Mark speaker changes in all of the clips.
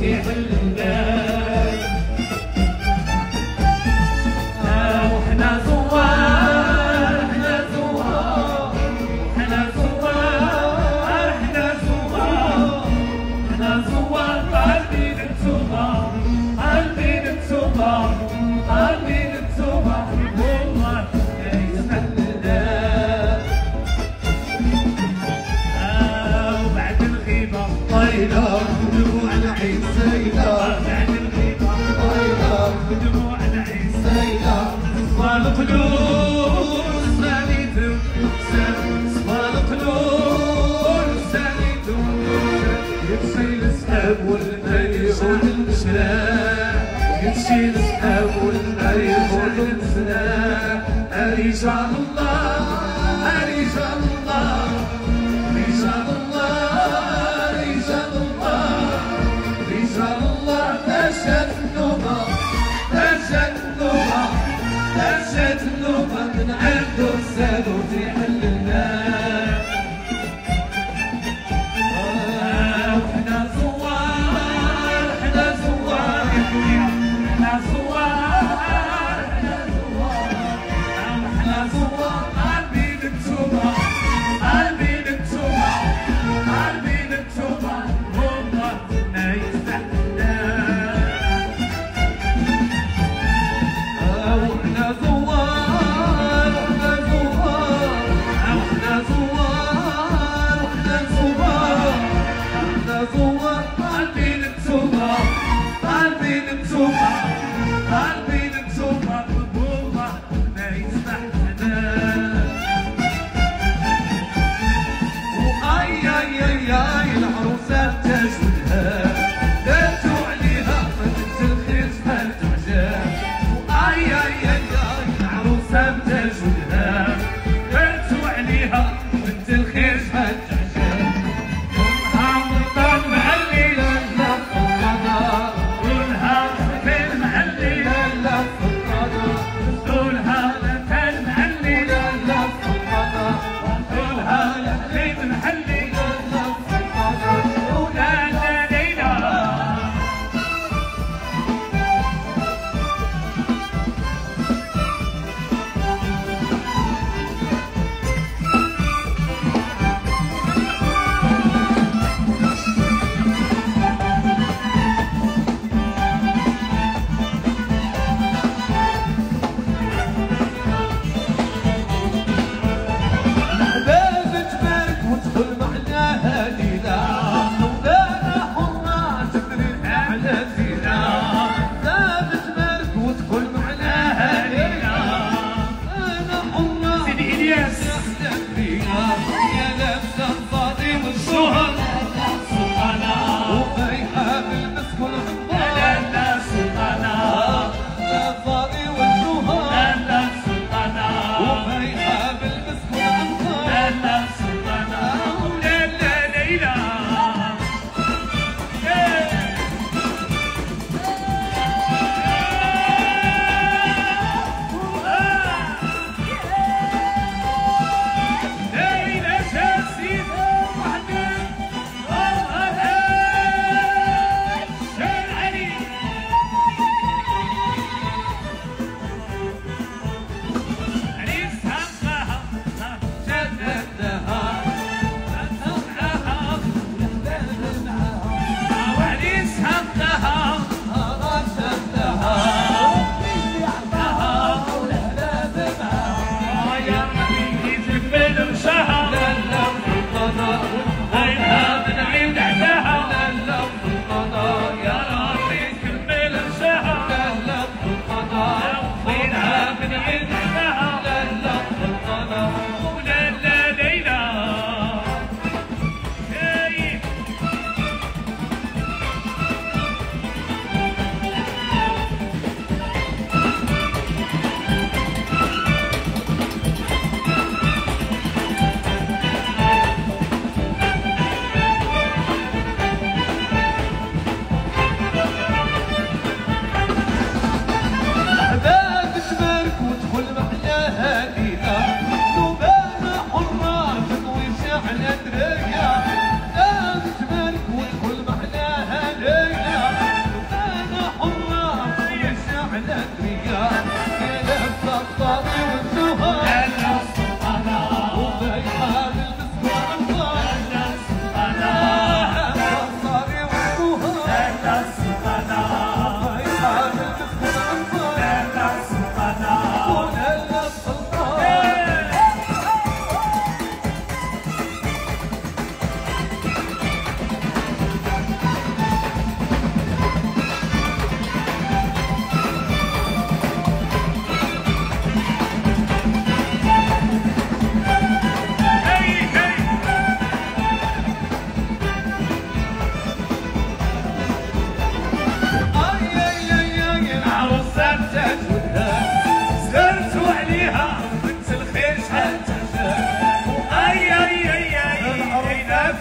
Speaker 1: مفتاح الباب آه وحنا زوار حنا زوار حنا زوار حنا زوار حنا زوار قلبي نتسوما قلبي نتسوما قلبي نتسوما والله لا يسألنا آه وبعد الغيبة طيلة يمشي لسحاب والمريح والمشلاء رجال الله رجال الله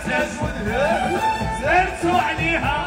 Speaker 1: زاد زاد عليها